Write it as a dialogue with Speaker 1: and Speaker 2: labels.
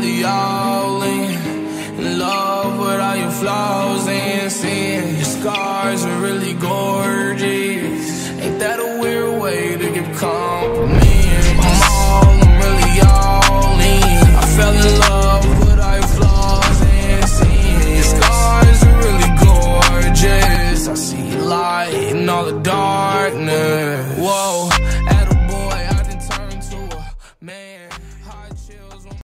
Speaker 1: really all in. in love with all your flaws and sin. Your scars are really gorgeous. Ain't that a weird way to give compliments? I'm all, I'm really all in. I fell in love with all your flaws and sin. Your scars are really gorgeous. I see light in all the darkness. Whoa.